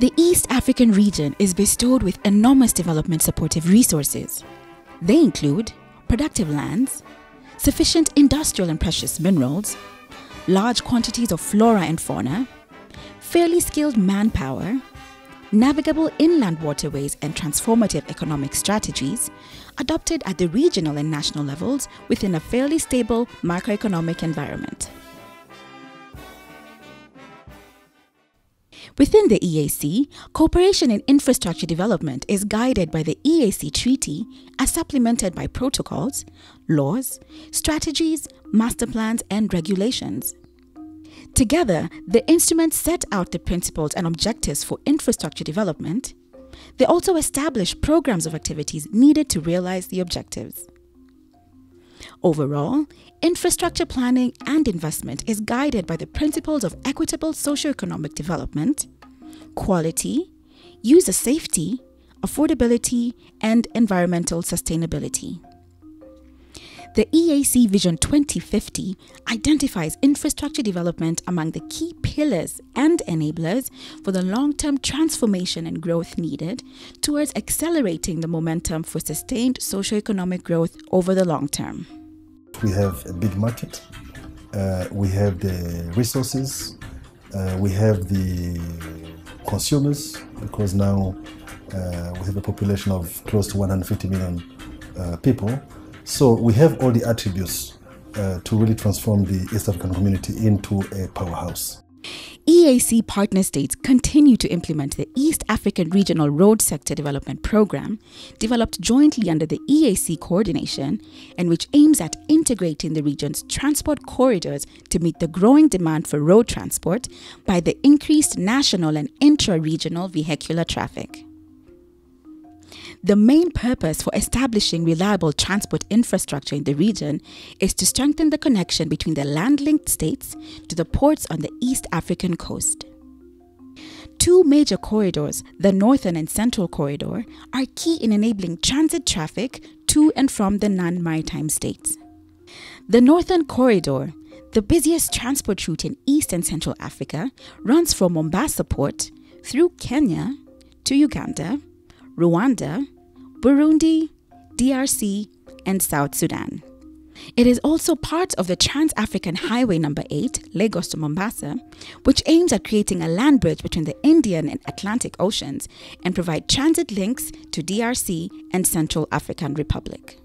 The East African region is bestowed with enormous development supportive resources. They include productive lands, sufficient industrial and precious minerals, large quantities of flora and fauna, fairly skilled manpower, navigable inland waterways, and transformative economic strategies adopted at the regional and national levels within a fairly stable macroeconomic environment. Within the EAC, cooperation in infrastructure development is guided by the EAC Treaty as supplemented by protocols, laws, strategies, master plans, and regulations. Together, the instruments set out the principles and objectives for infrastructure development. They also establish programs of activities needed to realize the objectives. Overall, infrastructure planning and investment is guided by the principles of equitable socio-economic development, quality, user safety, affordability, and environmental sustainability. The EAC Vision 2050 identifies infrastructure development among the key pillars and enablers for the long term transformation and growth needed towards accelerating the momentum for sustained socio-economic growth over the long term. We have a big market, uh, we have the resources, uh, we have the consumers, because now uh, we have a population of close to 150 million uh, people. So we have all the attributes uh, to really transform the East African community into a powerhouse. EAC partner states continue to implement the East African Regional Road Sector Development Program, developed jointly under the EAC coordination, and which aims at integrating the region's transport corridors to meet the growing demand for road transport by the increased national and intra regional vehicular traffic. The main purpose for establishing reliable transport infrastructure in the region is to strengthen the connection between the land linked states to the ports on the East African coast. Two major corridors, the Northern and Central Corridor, are key in enabling transit traffic to and from the non maritime states. The Northern Corridor, the busiest transport route in East and Central Africa, runs from Mombasa Port through Kenya to Uganda Rwanda, Burundi, DRC, and South Sudan. It is also part of the Trans African Highway Number 8, Lagos to Mombasa, which aims at creating a land bridge between the Indian and Atlantic Oceans and provide transit links to DRC and Central African Republic.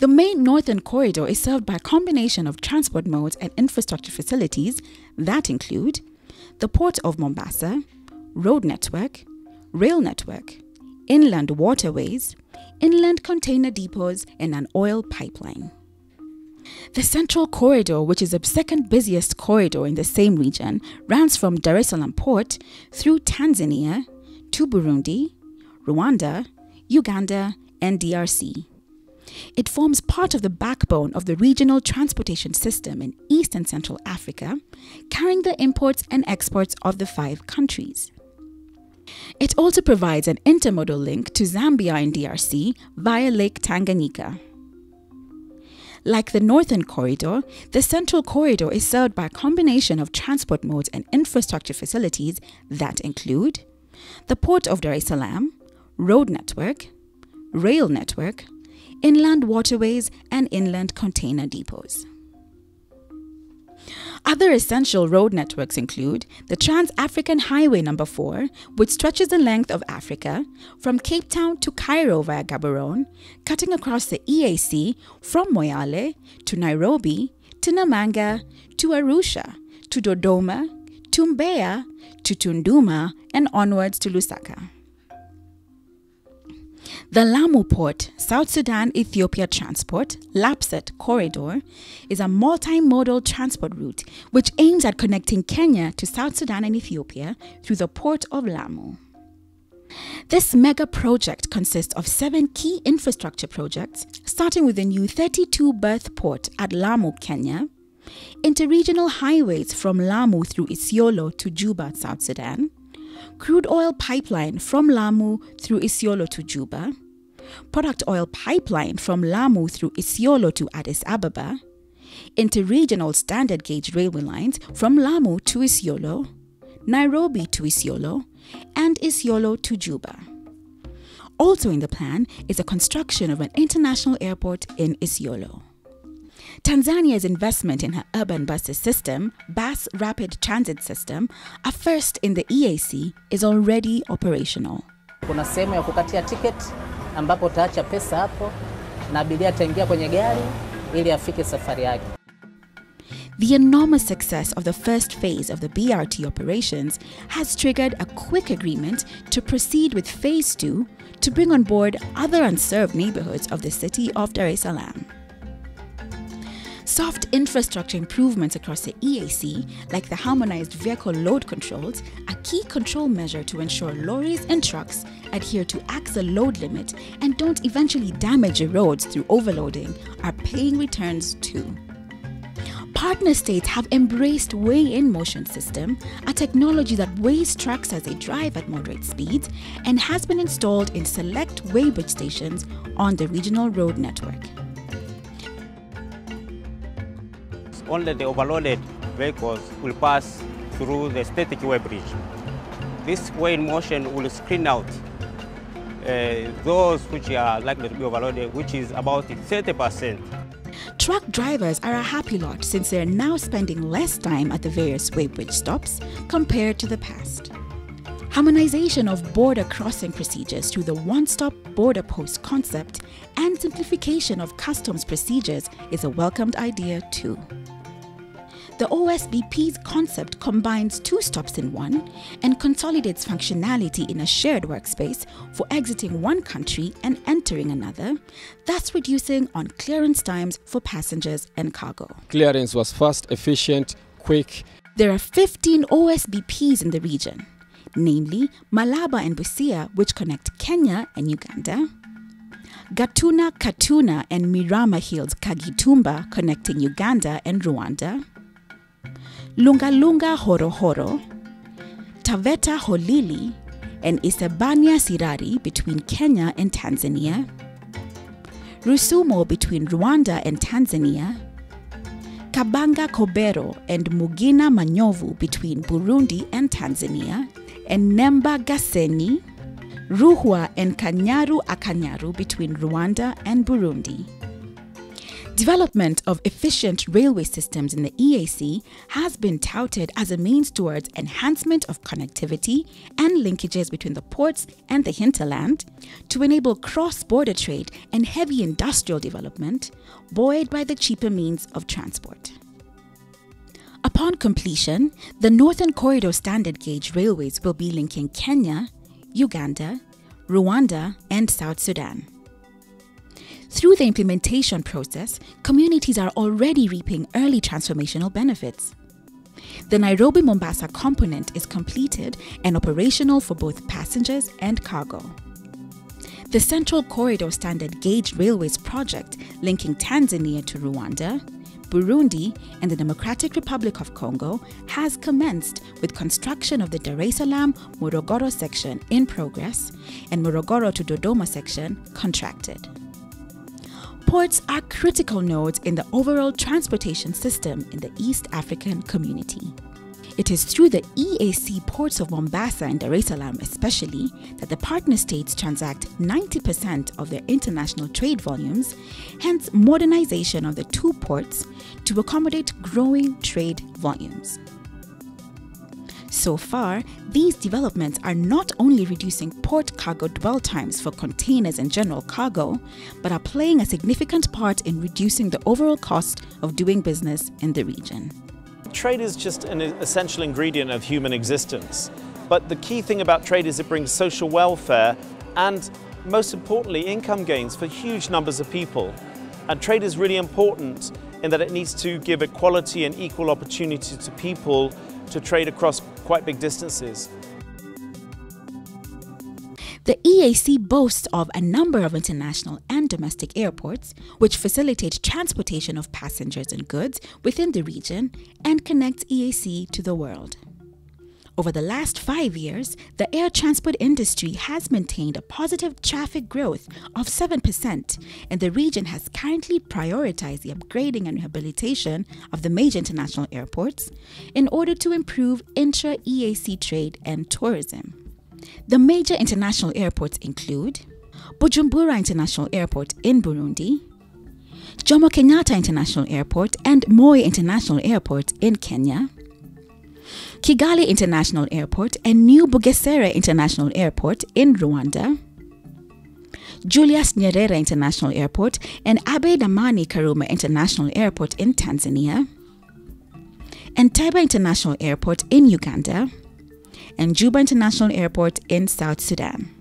The main northern corridor is served by a combination of transport modes and infrastructure facilities that include the Port of Mombasa, road network, rail network, inland waterways, inland container depots, and an oil pipeline. The Central Corridor, which is the second busiest corridor in the same region, runs from Dar es Salaam port through Tanzania to Burundi, Rwanda, Uganda, and DRC. It forms part of the backbone of the regional transportation system in East and Central Africa, carrying the imports and exports of the five countries. It also provides an intermodal link to Zambia and DRC via Lake Tanganyika. Like the Northern Corridor, the Central Corridor is served by a combination of transport modes and infrastructure facilities that include the Port of Dar es Salaam, road network, rail network, inland waterways, and inland container depots. Other essential road networks include the Trans African Highway Number 4, which stretches the length of Africa from Cape Town to Cairo via Gaborone, cutting across the EAC from Moyale to Nairobi to Namanga to Arusha to Dodoma to Mbeya to Tunduma and onwards to Lusaka. The Lamu Port, South Sudan Ethiopia Transport, LAPSSET Corridor, is a multimodal transport route which aims at connecting Kenya to South Sudan and Ethiopia through the port of Lamu. This mega project consists of seven key infrastructure projects, starting with the new 32 berth port at Lamu, Kenya, interregional highways from Lamu through Isiolo to Juba, South Sudan, crude oil pipeline from Lamu through Isiolo to Juba, product oil pipeline from Lamu through Isiolo to Addis Ababa, interregional standard gauge railway lines from Lamu to Isiolo, Nairobi to Isiolo, and Isiolo to Juba. Also in the plan is the construction of an international airport in Isiolo. Tanzania's investment in her urban buses system, bass Rapid Transit System, a first in the EAC, is already operational. Kuna sehemu ya kukatia tiketi ambapo utaacha pesa hapo na abiria ataingia kwenye gari ili afike safari yake. The enormous success of the first phase of the BRT operations has triggered a quick agreement to proceed with phase two to bring on board other unserved neighborhoods of the city of Dar es Salaam. Soft infrastructure improvements across the EAC, like the harmonized vehicle load controls, a key control measure to ensure lorries and trucks adhere to axle load limit and don't eventually damage the roads through overloading, are paying returns too. Partner states have embraced weigh in motion system, a technology that weighs trucks as they drive at moderate speeds and has been installed in select weighbridge stations on the regional road network. Only the overloaded vehicles will pass through the static weigh bridge. This weigh in motion will screen out uh, those which are likely to be overloaded, which is about 30%. Truck drivers are a happy lot since they're now spending less time at the various weighbridge stops compared to the past. Harmonization of border crossing procedures through the one stop border post concept and simplification of customs procedures is a welcomed idea too. The OSBP's concept combines two stops in one and consolidates functionality in a shared workspace for exiting one country and entering another, thus reducing on clearance times for passengers and cargo. Clearance was fast, efficient, quick. There are 15 OSBPs in the region, namely Malaba and Busia, which connect Kenya and Uganda. Gatuna, Katuna, and Mirama Hills, Kagitumba, connecting Uganda and Rwanda. Lunga Lunga Horohoro, Taveta Holili, and Isebania Sirari between Kenya and Tanzania, Rusumo between Rwanda and Tanzania, Kabanga Kobero and Mugina Manyovu between Burundi and Tanzania, and Nemba Gasenyi, Ruhwa and Kanyaru Akanyaru between Rwanda and Burundi. Development of efficient railway systems in the EAC has been touted as a means towards enhancement of connectivity and linkages between the ports and the hinterland to enable cross border trade and heavy industrial development, buoyed by the cheaper means of transport. Upon completion, the Northern Corridor standard gauge railways will be linking Kenya, Uganda, Rwanda, and South Sudan. Through the implementation process, communities are already reaping early transformational benefits. The Nairobi Mombasa component is completed and operational for both passengers and cargo. The Central Corridor Standard Gauge Railways project linking Tanzania to Rwanda, Burundi, and the Democratic Republic of Congo has commenced with construction of the Dar es Salaam Morogoro section in progress and Morogoro to Dodoma section contracted. Ports are critical nodes in the overall transportation system in the East African community. It is through the EAC ports of Mombasa and Dar es Salaam, especially, that the partner states transact 90% of their international trade volumes, hence, modernization of the two ports to accommodate growing trade volumes. So far, these developments are not only reducing port cargo dwell times for containers and general cargo, but are playing a significant part in reducing the overall cost of doing business in the region. Trade is just an essential ingredient of human existence. But the key thing about trade is it brings social welfare and, most importantly, income gains for huge numbers of people. And trade is really important in that it needs to give equality and equal opportunity to people to trade across quite big distances. The EAC boasts of a number of international and domestic airports, which facilitate transportation of passengers and goods within the region and connects EAC to the world. Over the last five years, the air transport industry has maintained a positive traffic growth of 7%, and the region has currently prioritized the upgrading and rehabilitation of the major international airports in order to improve intra EAC trade and tourism. The major international airports include Bujumbura International Airport in Burundi, Jomo Kenyatta International Airport and Moi International Airport in Kenya, Kigali International Airport and New Bugesera International Airport in Rwanda, Julius Nyerere International Airport and Abeid Amani Karume International Airport in Tanzania, Entebbe International Airport in Uganda, and Juba International Airport in South Sudan.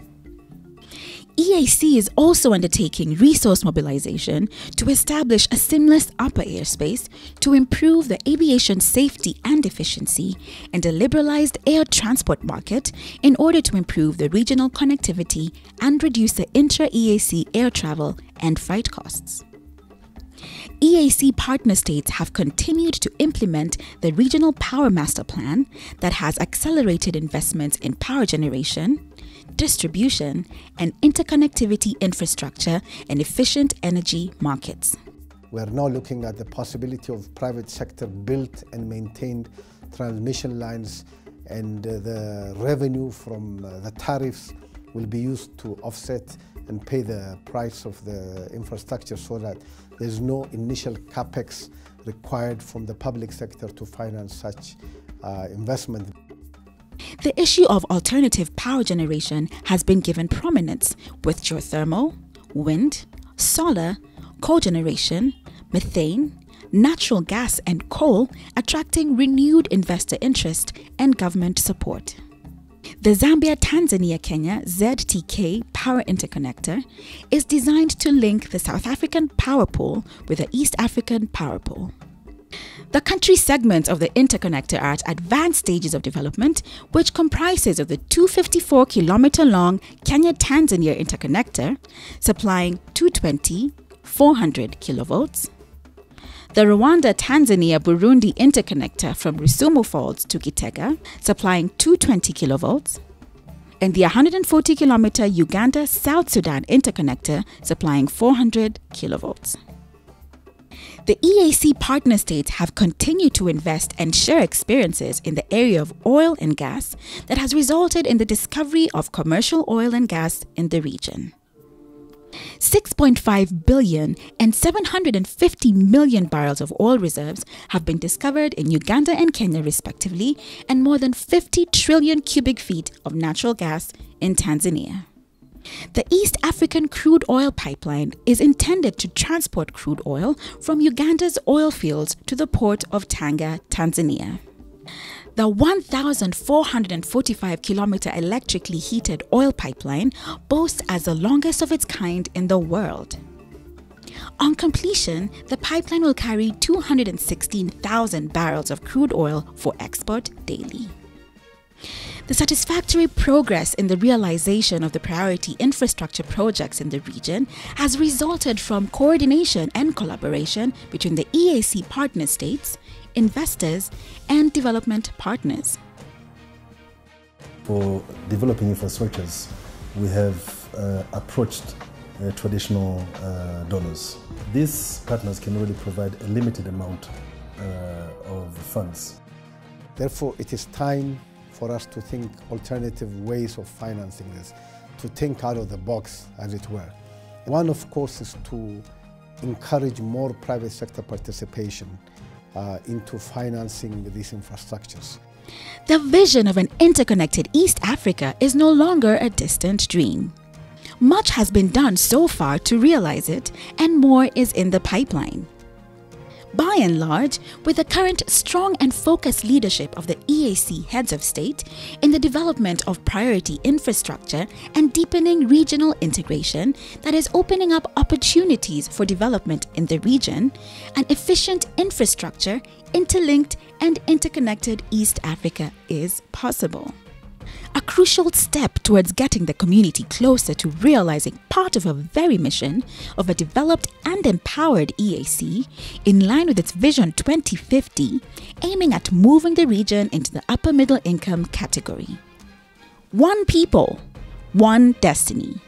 EAC is also undertaking resource mobilization to establish a seamless upper airspace to improve the aviation safety and efficiency and a liberalized air transport market in order to improve the regional connectivity and reduce the intra EAC air travel and freight costs. EAC partner states have continued to implement the Regional Power Master Plan that has accelerated investments in power generation, distribution, and interconnectivity infrastructure and efficient energy markets. We are now looking at the possibility of private sector built and maintained transmission lines and uh, the revenue from uh, the tariffs will be used to offset and pay the price of the infrastructure so that there's no initial capex required from the public sector to finance such uh, investment. The issue of alternative power generation has been given prominence with geothermal, wind, solar, cogeneration, methane, natural gas, and coal attracting renewed investor interest and government support. The Zambia Tanzania Kenya ZTK Power Interconnector is designed to link the South African power pool with the East African power pool. The country segments of the interconnector are at advanced stages of development, which comprises of the 254 kilometer long Kenya Tanzania interconnector, supplying 220, 400 kilovolts, the Rwanda Tanzania Burundi interconnector from Rusumo Falls to Gitega, supplying 220 kilovolts, and the 140 kilometer Uganda South Sudan interconnector supplying 400 kilovolts. The EAC partner states have continued to invest and share experiences in the area of oil and gas that has resulted in the discovery of commercial oil and gas in the region. 6.5 billion and 750 million barrels of oil reserves have been discovered in Uganda and Kenya, respectively, and more than 50 trillion cubic feet of natural gas in Tanzania. The East African crude oil pipeline is intended to transport crude oil from Uganda's oil fields to the port of Tanga, Tanzania. The 1,445 kilometer electrically heated oil pipeline boasts as the longest of its kind in the world. On completion, the pipeline will carry 216,000 barrels of crude oil for export daily. The satisfactory progress in the realization of the priority infrastructure projects in the region has resulted from coordination and collaboration between the EAC partner states, investors, and development partners. For developing infrastructures, we have uh, approached uh, traditional uh, donors. These partners can only provide a limited amount uh, of funds. Therefore, it is time for us to think alternative ways of financing this, to think out of the box, as it were. One, of course, is to encourage more private sector participation uh, into financing these infrastructures. The vision of an interconnected East Africa is no longer a distant dream. Much has been done so far to realize it, and more is in the pipeline. By and large, with the current strong and focused leadership of the EAC heads of state in the development of priority infrastructure and deepening regional integration that is opening up opportunities for development in the region, an efficient infrastructure, interlinked, and interconnected East Africa is possible. A crucial step towards getting the community closer to realizing part of a very mission of a developed and empowered EAC in line with its Vision 2050, aiming at moving the region into the upper middle income category. One people, one destiny.